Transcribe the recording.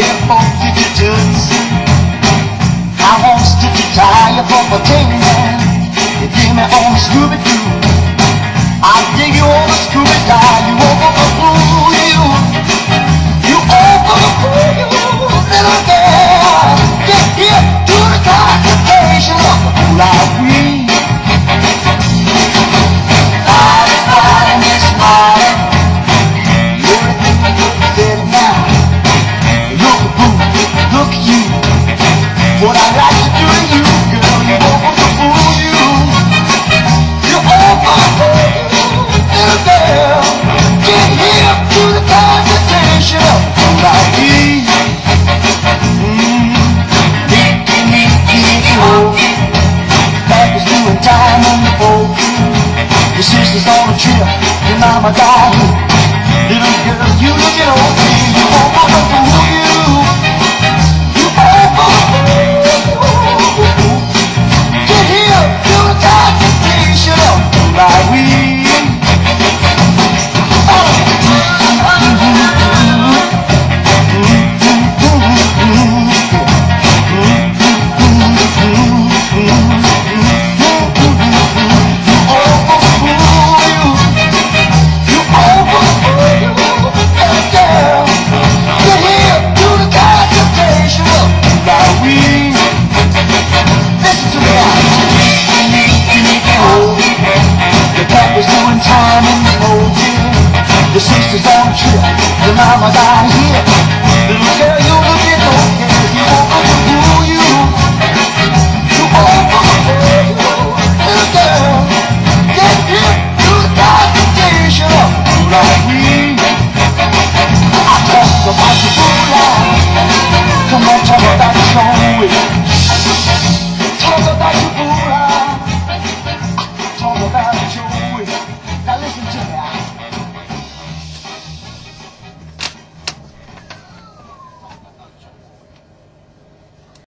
like mama died Little girl, you look okay You summer's out here. Little girl,